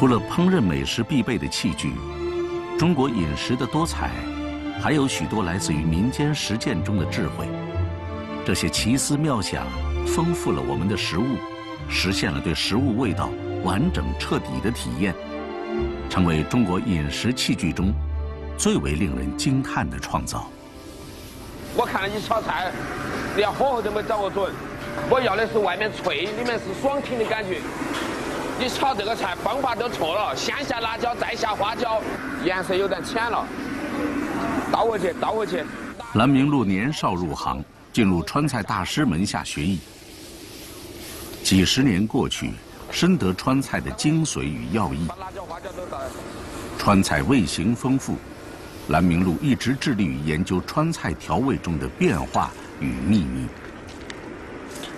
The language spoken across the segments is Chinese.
除了烹饪美食必备的器具，中国饮食的多彩，还有许多来自于民间实践中的智慧。这些奇思妙想，丰富了我们的食物，实现了对食物味道完整彻底的体验，成为中国饮食器具中最为令人惊叹的创造。我看了你炒菜，连火候都没掌握准，我要的是外面脆，里面是爽挺的感觉。你炒这个菜方法都错了，先下辣椒再下花椒，颜色有点浅了。倒回去，倒回去。蓝明禄年少入行，进入川菜大师门下学艺。几十年过去，深得川菜的精髓与要义。川菜味型丰富，蓝明禄一直致力于研究川菜调味中的变化与秘密。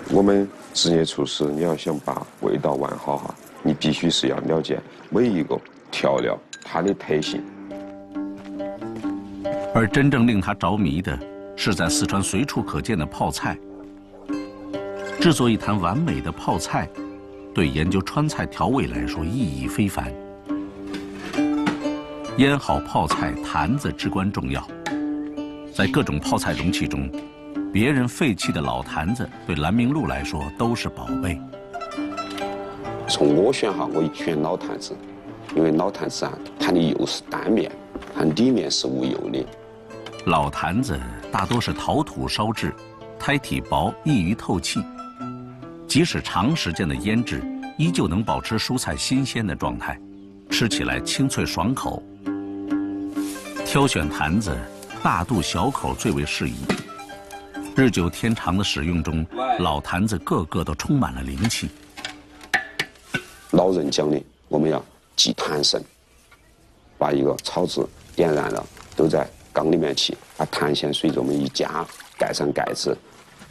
我们职业厨师，你要想把味道玩好哈。你必须是要了解每一个调料它的特性，而真正令他着迷的，是在四川随处可见的泡菜。制作一坛完美的泡菜，对研究川菜调味来说意义非凡。腌好泡菜，坛子至关重要。在各种泡菜容器中，别人废弃的老坛子，对蓝明禄来说都是宝贝。从我选哈，我选老坛子，因为老坛子啊，它的釉是单面，它里面是无釉的。老坛子大多是陶土烧制，胎体薄，易于透气，即使长时间的腌制，依旧能保持蔬菜新鲜的状态，吃起来清脆爽口。挑选坛子，大肚小口最为适宜。日久天长的使用中，老坛子个个都充满了灵气。老人讲的，我们要祭坛神，把一个草纸点燃了，都在缸里面去，把碳线随着我们一夹，盖上盖子，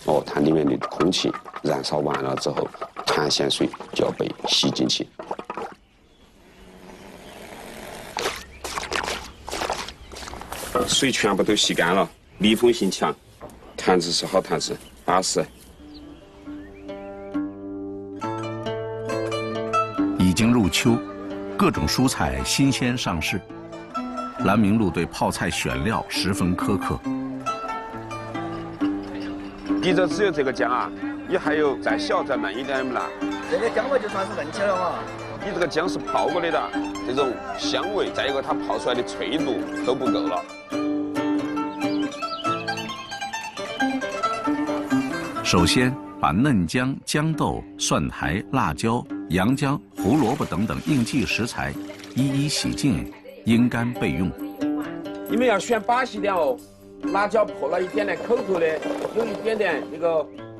哦，它里面的空气燃烧完了之后，碳线水就要被吸进去，水全部都吸干了，密封性强，坛子是好坛子，巴适。已经入秋，各种蔬菜新鲜上市。蓝明路对泡菜选料十分苛刻。你这只有这个姜啊，你还有再小再嫩一点的没啦？这个姜嘛就算是嫩起来了嘛。你这个姜是泡过的的，这种香味，再一个它泡出来的脆度都不够了。首先。把嫩姜、豇豆、蒜苔、辣椒、洋姜、胡萝卜等等应季食材一一洗净，阴干备用。你们要选把戏点哦，辣椒破了一点点口头的，有一点点那个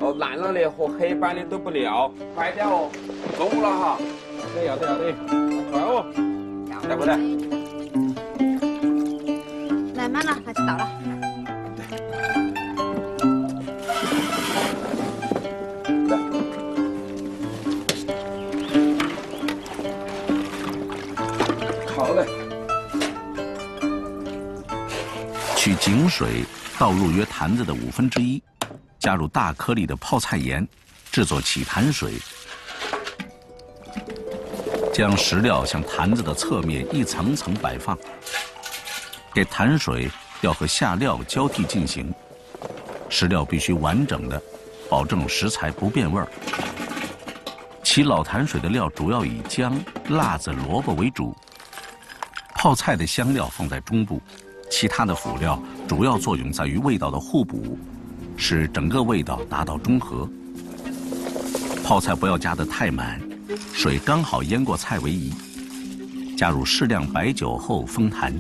哦烂了的和黑斑的都不料，快点哦，中午了哈，得要得要得，快哦，来不来？来满了，那就到了。水倒入约坛子的五分之一，加入大颗粒的泡菜盐，制作起坛水。将食料向坛子的侧面一层层摆放。给坛水要和下料交替进行，食料必须完整的，保证食材不变味儿。起老坛水的料主要以姜、辣子、萝卜为主，泡菜的香料放在中部。其他的辅料主要作用在于味道的互补，使整个味道达到中和。泡菜不要加得太满，水刚好淹过菜为宜。加入适量白酒后封坛。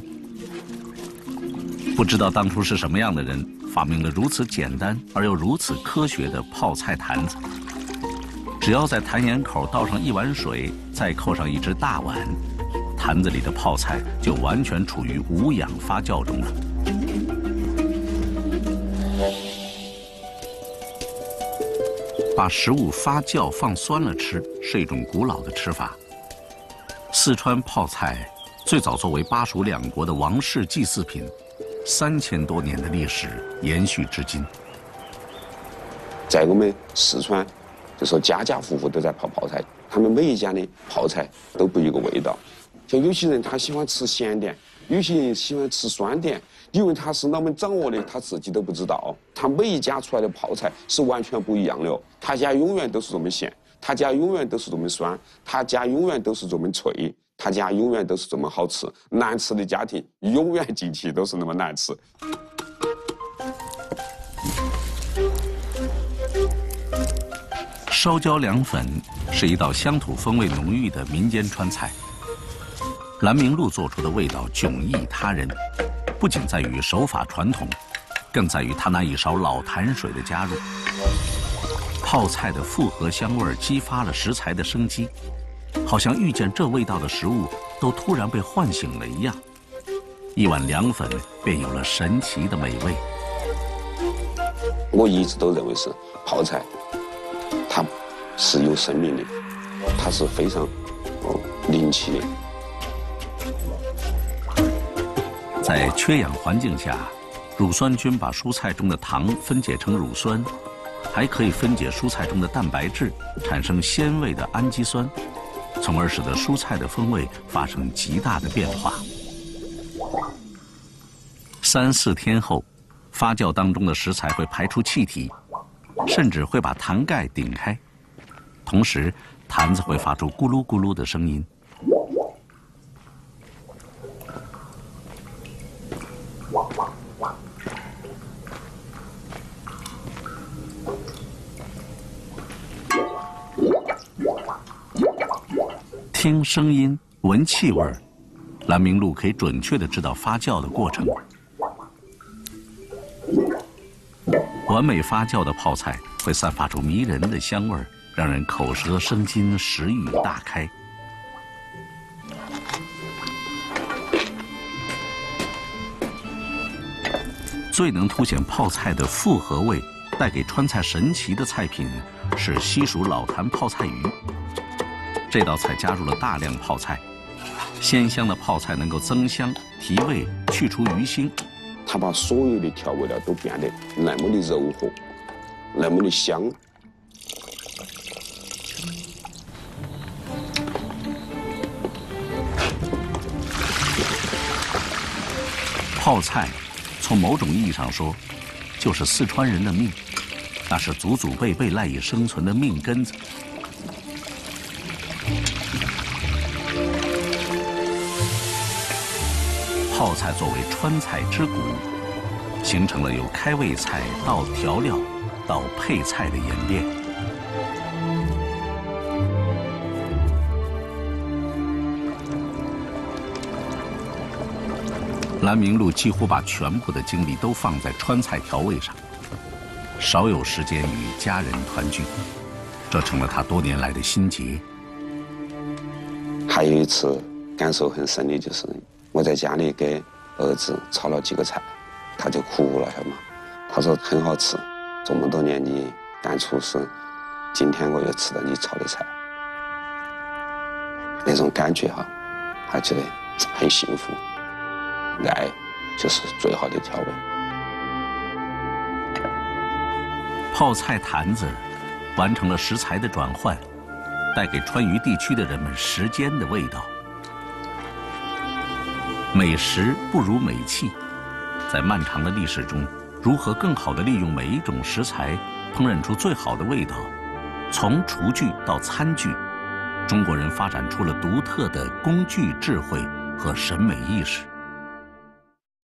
不知道当初是什么样的人发明了如此简单而又如此科学的泡菜坛子。只要在坛沿口倒上一碗水，再扣上一只大碗。坛子里的泡菜就完全处于无氧发酵中了。把食物发酵放酸了吃是一种古老的吃法。四川泡菜最早作为巴蜀两国的王室祭祀品，三千多年的历史延续至今。在我们四川，就说家家户户都在泡泡菜，他们每一家的泡菜都不一个味道。像有些人他喜欢吃咸点，有些人喜欢吃酸点，因为他是哪门掌握的，他自己都不知道。他每一家出来的泡菜是完全不一样的哦。他家永远都是这么咸，他家永远都是这么酸，他家永远都是这么脆，他家永远都是这么好吃。难吃的家庭永远进去都是那么难吃。烧焦凉粉是一道乡土风味浓郁的民间川菜。蓝明路做出的味道迥异他人，不仅在于手法传统，更在于他那一勺老坛水的加入。泡菜的复合香味激发了食材的生机，好像遇见这味道的食物都突然被唤醒了一样，一碗凉粉便有了神奇的美味。我一直都认为是泡菜。它是有生命的，它是非常灵气的。在缺氧环境下，乳酸菌把蔬菜中的糖分解成乳酸，还可以分解蔬菜中的蛋白质，产生鲜味的氨基酸，从而使得蔬菜的风味发生极大的变化。三四天后，发酵当中的食材会排出气体。甚至会把坛盖顶开，同时坛子会发出咕噜咕噜的声音。听声音，闻气味，蓝明路可以准确的知道发酵的过程。完美发酵的泡菜会散发出迷人的香味，让人口舌生津，食欲大开。最能凸显泡菜的复合味，带给川菜神奇的菜品是西蜀老坛泡菜鱼。这道菜加入了大量泡菜，鲜香的泡菜能够增香提味，去除鱼腥。它把所有的调味料都变得那么的柔和，那么的香。泡菜，从某种意义上说，就是四川人的命，那是祖祖辈辈赖以生存的命根子。泡菜作为川菜之骨，形成了由开胃菜到调料到配菜的演变。蓝明路几乎把全部的精力都放在川菜调味上，少有时间与家人团聚，这成了他多年来的心结。还有一次感受很深的就是。我在家里给儿子炒了几个菜，他就哭了，晓得吗？他说很好吃，这么多年你干厨师，今天我又吃到你炒的菜，那种感觉哈，他觉得很幸福。爱就是最好的调味。泡菜坛子完成了食材的转换，带给川渝地区的人们时间的味道。美食不如美器，在漫长的历史中，如何更好地利用每一种食材，烹饪出最好的味道？从厨具到餐具，中国人发展出了独特的工具智慧和审美意识。